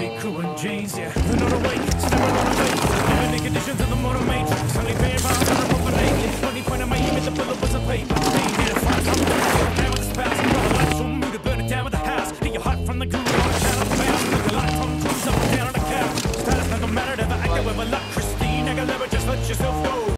Big crew and jeans, yeah. We're not awake, still we're not. Living in conditions of the modern matrix. Only fair. bones and I'm open naked. Funny point I my image, the bullet was a paper. They need a fight, I'm going down with a spouse. Got a light, on me to burn it down with the house. Get your heart from the guru on a channel bound. Look a from Tom Cruise up and down on a couch. Status doesn't matter, never acted with a lot. Christine Aguilera, just let yourself